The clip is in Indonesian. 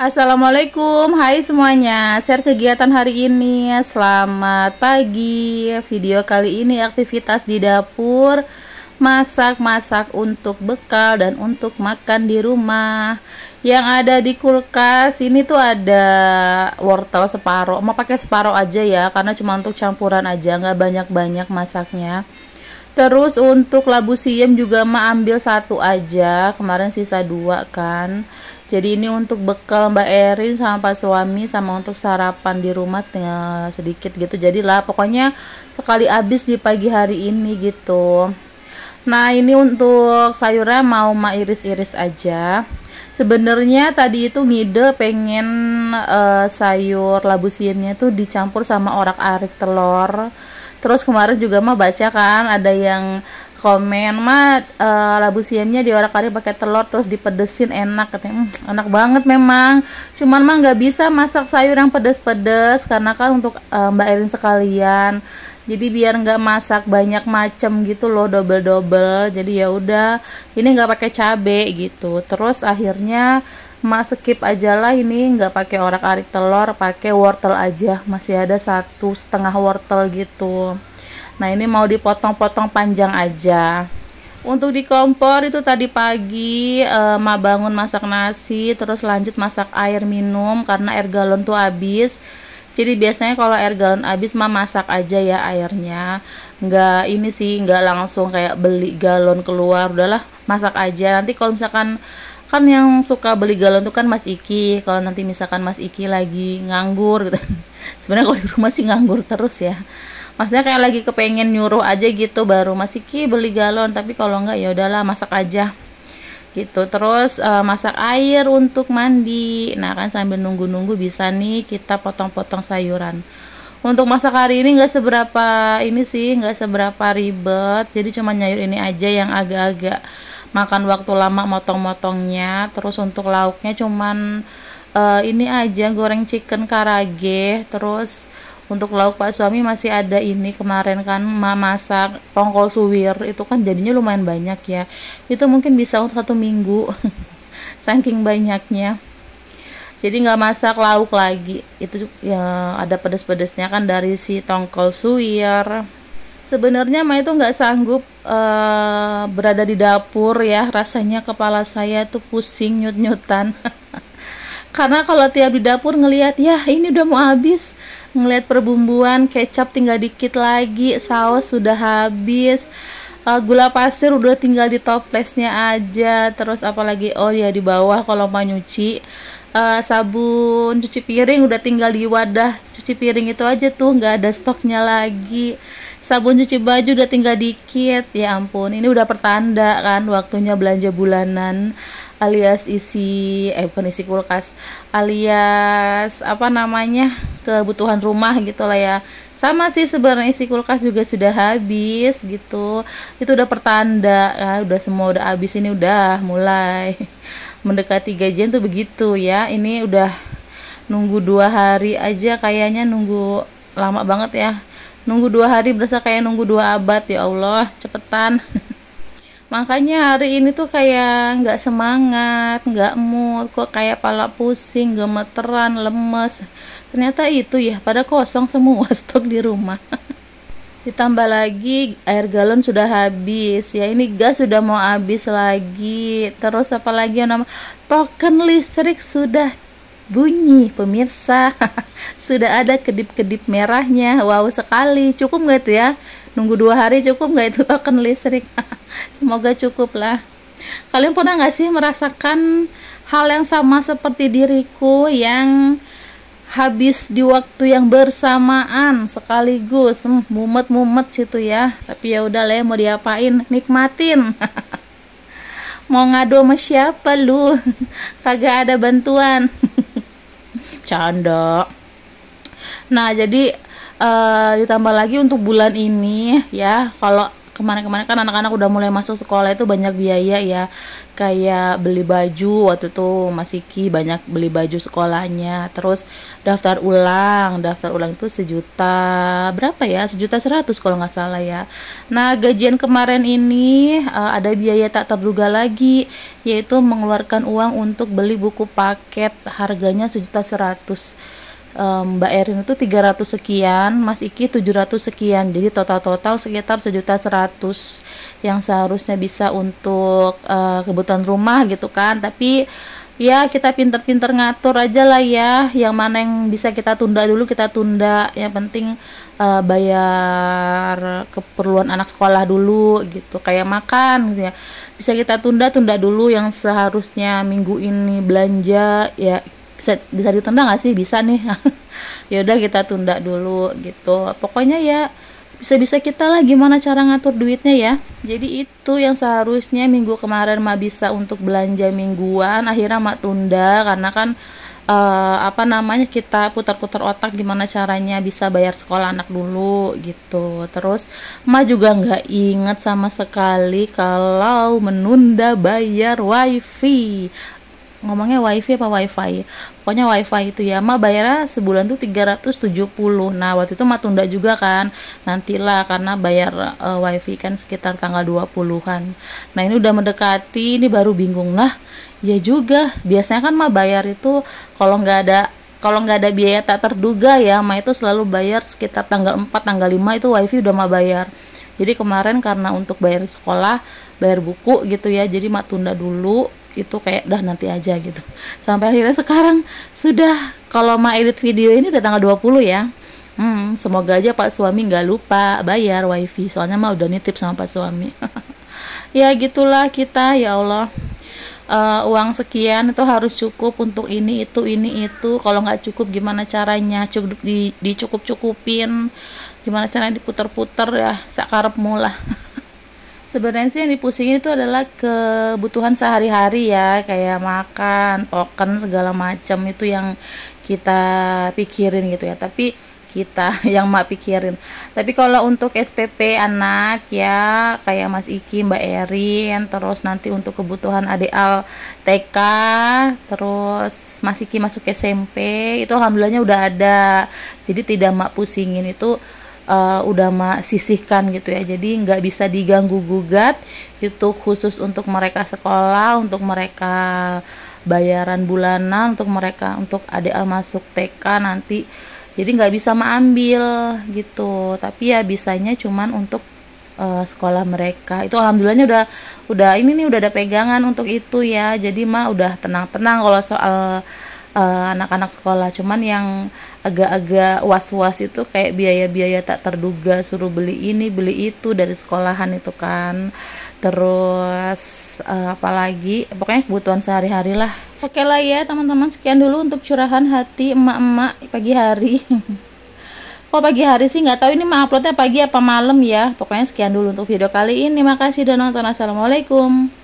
Assalamualaikum, hai semuanya. Share kegiatan hari ini. Selamat pagi. Video kali ini aktivitas di dapur. Masak-masak untuk bekal dan untuk makan di rumah. Yang ada di kulkas Ini tuh ada wortel separuh Mau pakai separuh aja ya Karena cuma untuk campuran aja. Nggak banyak-banyak masaknya. Terus untuk labu siam juga ma ambil satu aja. Kemarin sisa dua kan jadi ini untuk bekal Mbak Erin sama Pak suami sama untuk sarapan di rumah tinggal sedikit gitu. Jadilah pokoknya sekali habis di pagi hari ini gitu. Nah ini untuk sayurnya mau ma iris-iris aja. Sebenarnya tadi itu ngide pengen uh, sayur labu siamnya tuh dicampur sama orak arik telur. Terus kemarin juga mah baca kan ada yang komen mah uh, labu siamnya diorak-arik pakai telur terus dipedesin enak katanya. Hmm, enak banget memang. Cuman mah nggak bisa masak sayur yang pedes-pedes karena kan untuk uh, mbak Erin sekalian. Jadi biar nggak masak banyak macam gitu loh double-double. Jadi ya udah ini nggak pakai cabe gitu. Terus akhirnya mak skip aja lah ini nggak pakai orak-arik telur pakai wortel aja. Masih ada satu setengah wortel gitu Nah ini mau dipotong-potong panjang aja. Untuk di kompor itu tadi pagi uh, ma bangun masak nasi, terus lanjut masak air minum karena air galon tuh habis. Jadi biasanya kalau air galon habis ma masak aja ya airnya. Nggak ini sih nggak langsung kayak beli galon keluar, udahlah masak aja. Nanti kalau misalkan kan yang suka beli galon tuh kan Mas Iki. Kalau nanti misalkan Mas Iki lagi nganggur gitu. Sebenarnya kalau di rumah sih nganggur terus ya maksudnya kayak lagi kepengen nyuruh aja gitu baru masih ki beli galon. Tapi kalau enggak ya udahlah masak aja. Gitu. Terus uh, masak air untuk mandi. Nah kan sambil nunggu-nunggu bisa nih kita potong-potong sayuran. Untuk masak hari ini nggak seberapa ini sih nggak seberapa ribet. Jadi cuma nyayur ini aja yang agak-agak makan waktu lama motong-motongnya. Terus untuk lauknya cuman uh, ini aja goreng chicken karage. Terus untuk lauk pak suami masih ada ini kemarin kan masak tongkol suwir. Itu kan jadinya lumayan banyak ya. Itu mungkin bisa untuk satu minggu saking banyaknya. Jadi nggak masak lauk lagi. Itu ya ada pedes-pedesnya kan dari si tongkol suwir. Sebenarnya Ma itu nggak sanggup uh, berada di dapur ya. Rasanya kepala saya tuh pusing nyut-nyutan karena kalau tiap di dapur ngelihat ya ini udah mau habis. Ngelihat perbumbuan kecap tinggal dikit lagi saus sudah habis uh, gula pasir udah tinggal di toplesnya aja terus apalagi oh ya di bawah kalau mau nyuci uh, sabun cuci piring udah tinggal di wadah cuci piring itu aja tuh nggak ada stoknya lagi. Sabun cuci baju udah tinggal dikit ya ampun ini udah pertanda kan waktunya belanja bulanan alias isi eh bukan isi kulkas alias apa namanya kebutuhan rumah gitu lah ya. Sama sih sebenarnya isi kulkas juga sudah habis gitu. Itu udah pertanda ya, udah semua udah habis ini udah mulai mendekati gajian tuh begitu ya. Ini udah nunggu dua hari aja kayaknya nunggu lama banget ya. Nunggu dua hari berasa kayak nunggu dua abad ya Allah cepetan makanya hari ini tuh kayak nggak semangat nggak mood kok kayak pala pusing gemeteran lemes. Ternyata itu ya pada kosong semua stok di rumah. Ditambah lagi air galon sudah habis. Ya ini gas sudah mau habis lagi. Terus apalagi yang nama token listrik sudah bunyi pemirsa. Sudah ada kedip-kedip merahnya. Wow sekali cukup nggak itu ya? Nunggu dua hari cukup nggak itu token listrik semoga cukup lah. Kalian pernah nggak sih merasakan hal yang sama seperti diriku yang habis di waktu yang bersamaan sekaligus? Hmm, mumet-mumet situ ya. Tapi ya udah lah mau diapain? Nikmatin. Mau ngadu sama siapa lu? Kagak ada bantuan. Canda. Nah jadi uh, ditambah lagi untuk bulan ini ya kalau kemarin-kemarin kan anak-anak udah mulai masuk sekolah itu banyak biaya ya. Kayak beli baju waktu itu Mas Iki banyak beli baju sekolahnya. Terus daftar ulang daftar ulang itu sejuta berapa ya? Sejuta seratus kalau nggak salah ya. Nah gajian kemarin ini uh, ada biaya tak terduga lagi yaitu mengeluarkan uang untuk beli buku paket harganya sejuta seratus um, Mbak Erin itu 300 sekian, Mas Iki 700 sekian. Jadi total-total sekitar sejuta seratus yang seharusnya bisa untuk uh, kebutuhan rumah gitu kan. Tapi ya kita pinter-pinter ngatur aja lah ya. Yang mana yang bisa kita tunda dulu kita tunda. Yang penting uh, bayar keperluan anak sekolah dulu gitu. Kayak makan gitu ya. Bisa kita tunda tunda dulu yang seharusnya minggu ini belanja ya bisa bisa ditunda nggak sih? Bisa nih. Ya udah kita tunda dulu gitu. Pokoknya ya bisa-bisa kita lah gimana cara ngatur duitnya ya. Jadi itu yang seharusnya minggu kemarin mah bisa untuk belanja mingguan akhirnya mak tunda karena kan uh, apa namanya kita putar-putar otak gimana caranya bisa bayar sekolah anak dulu gitu. Terus ma juga nggak inget sama sekali kalau menunda bayar wifi ngomongnya wifi apa wifi? Pokoknya wifi itu ya. Mah bayarnya sebulan tuh 370 nah waktu itu mah tunda juga kan. Nantilah karena bayar uh, wifi kan sekitar tanggal 20-an nah ini udah mendekati ini baru bingung. Lah ya juga. Biasanya kan mah bayar itu kalau nggak ada kalau nggak ada biaya tak terduga ya. Mah itu selalu bayar sekitar tanggal 4 tanggal 5 itu wifi udah mah bayar. Jadi kemarin karena untuk bayar sekolah bayar buku gitu ya. Jadi mak tunda dulu itu kayak dah nanti aja gitu. Sampai akhirnya sekarang sudah kalau mau edit video ini udah tanggal 20 ya. Hmm, semoga aja pak suami nggak lupa bayar wifi soalnya mah udah nitip sama pak suami. Ya gitulah kita ya Allah. Uh, uang sekian itu harus cukup untuk ini itu ini itu. Kalau nggak cukup gimana caranya? Cukup di dicukup cukupin gimana caranya diputer-puter ya sakarep mula sebenarnya sih yang dipusingin itu adalah kebutuhan sehari-hari ya kayak makan token segala macam itu yang kita pikirin gitu ya. Tapi kita yang mak pikirin. Tapi kalau untuk SPP anak ya kayak Mas Iki Mbak Erin terus nanti untuk kebutuhan ADL TK terus Mas Iki masuk SMP itu alhamdulillahnya udah ada. Jadi tidak mak pusingin itu uh, udah mak sisihkan gitu ya. Jadi nggak bisa diganggu gugat. Itu khusus untuk mereka sekolah untuk mereka bayaran bulanan untuk mereka untuk adik al masuk TK nanti. Jadi nggak bisa mengambil gitu. Tapi ya bisanya cuman untuk uh, sekolah mereka. Itu alhamdulillahnya udah udah ini nih udah ada pegangan untuk itu ya. Jadi mah udah tenang-tenang kalau soal anak-anak uh, sekolah. Cuman yang agak-agak was-was itu kayak biaya-biaya tak terduga suruh beli ini beli itu dari sekolahan itu kan. Terus uh, apalagi pokoknya kebutuhan sehari-hari lah. Oke lah ya teman-teman. Sekian dulu untuk curahan hati emak-emak pagi hari. Kalau pagi hari sih? Nggak tahu ini mau uploadnya pagi apa malam ya. Pokoknya sekian dulu untuk video kali ini. Makasih dan nonton. Assalamualaikum